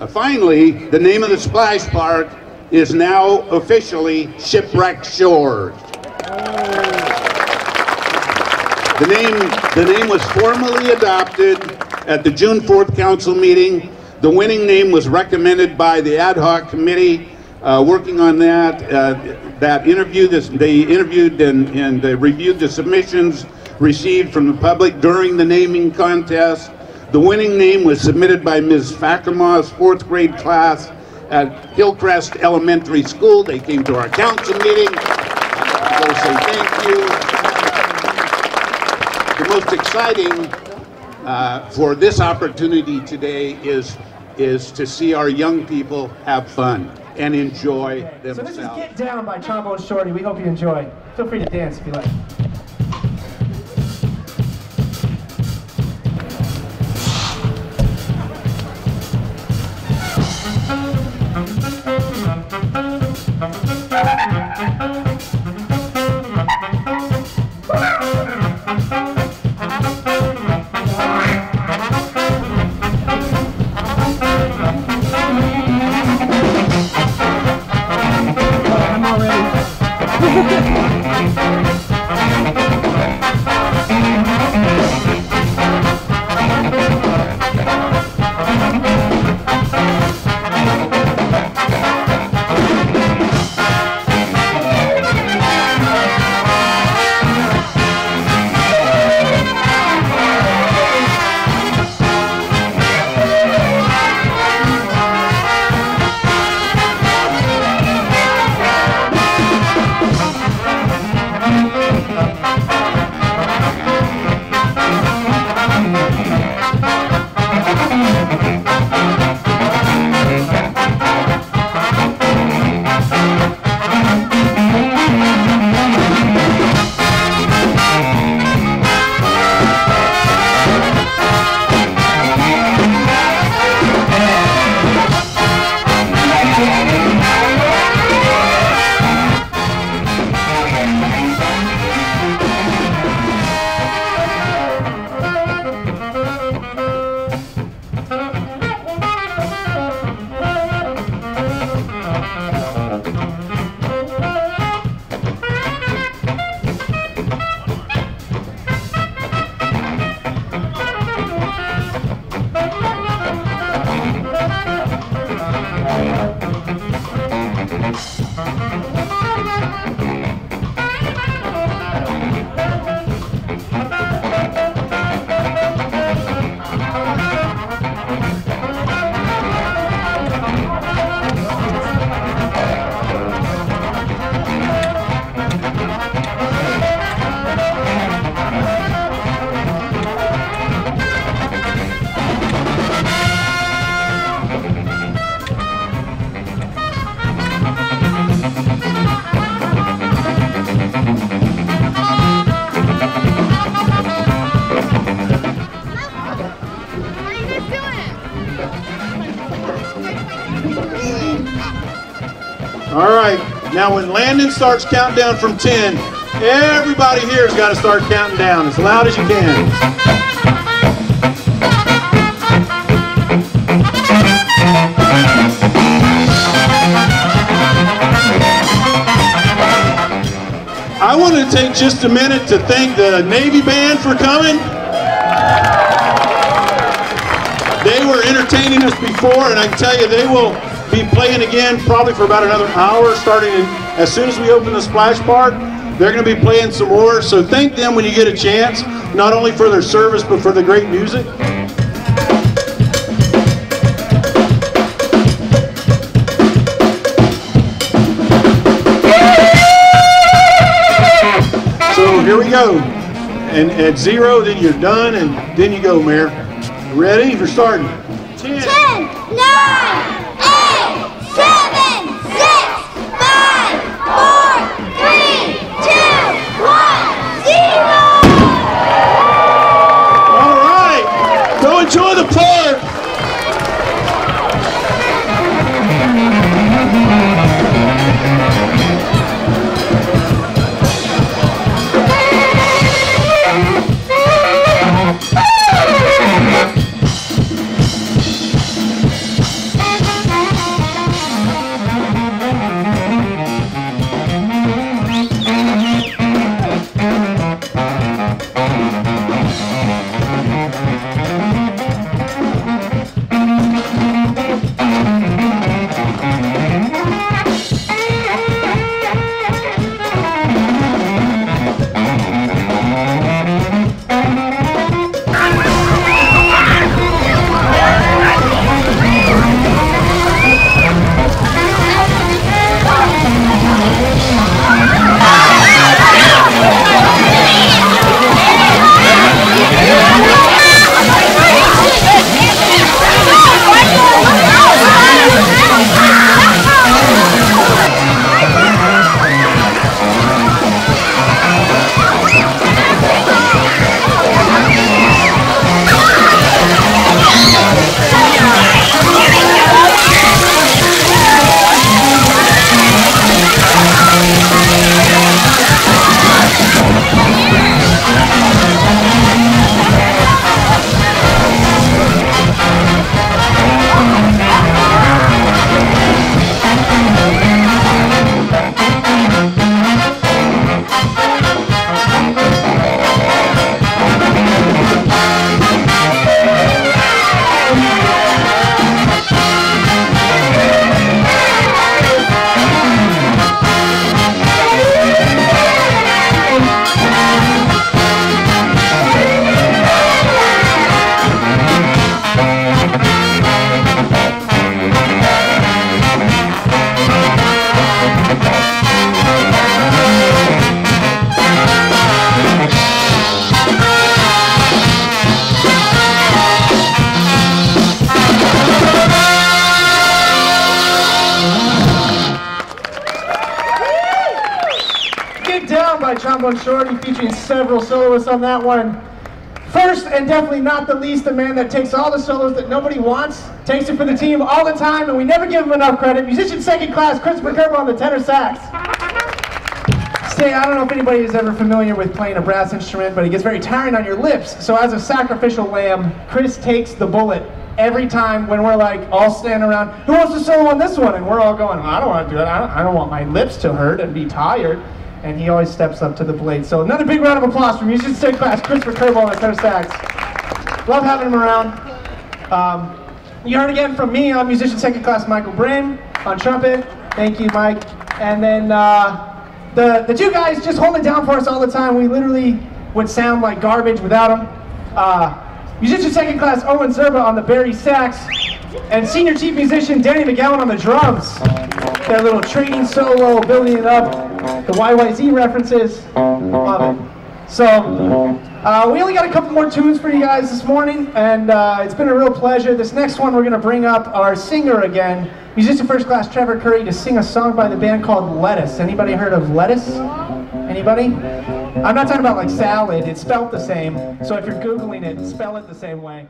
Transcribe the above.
Uh, finally, the name of the splash park is now officially Shipwreck Shores. The name, the name was formally adopted at the June 4th council meeting. The winning name was recommended by the ad hoc committee uh, working on that. Uh, that interview, this, they interviewed and, and uh, reviewed the submissions received from the public during the naming contest. The winning name was submitted by Ms. Fackermaw's fourth grade class at Hillcrest Elementary School. They came to our council meeting. We'll say thank you the most exciting uh, for this opportunity today is is to see our young people have fun and enjoy themselves. So this is Get Down by Trombone Shorty. We hope you enjoy. Feel free to dance if you like. All right, now when Landon starts counting down from 10, everybody here has got to start counting down as loud as you can. I want to take just a minute to thank the Navy Band for coming. They were entertaining us before, and I can tell you they will be playing again probably for about another hour, starting in, as soon as we open the splash park. They're going to be playing some more, so thank them when you get a chance, not only for their service, but for the great music. So here we go. And at zero, then you're done, and then you go, Mayor. Ready? You're starting. Ten. 10, 9, Trombone Shorty, featuring several soloists on that one. First and definitely not the least, the man that takes all the solos that nobody wants, takes it for the team all the time, and we never give him enough credit. Musician second class, Christopher Kerber on the tenor sax. Say, I don't know if anybody is ever familiar with playing a brass instrument, but it gets very tiring on your lips. So as a sacrificial lamb, Chris takes the bullet every time when we're like all standing around. Who wants to solo on this one? And we're all going, I don't want to do it. I don't, I don't want my lips to hurt and be tired. And he always steps up to the plate. So another big round of applause for musician second class, Christopher on the tenor sax. Love having him around. Um, you heard again from me on musician second class Michael Brin on trumpet. Thank you, Mike. And then uh, the the two guys just hold it down for us all the time. We literally would sound like garbage without them. Uh, musician second class Owen Zerba on the bari sax, and senior chief musician Danny McGowan on the drums. Their little training solo, building it up, the YYZ references. Love it. So, uh, we only got a couple more tunes for you guys this morning, and uh, it's been a real pleasure. This next one, we're going to bring up our singer again, musician first class Trevor Curry, to sing a song by the band called Lettuce. Anybody heard of Lettuce? Anybody? I'm not talking about like salad, it's spelled the same, so if you're Googling it, spell it the same way.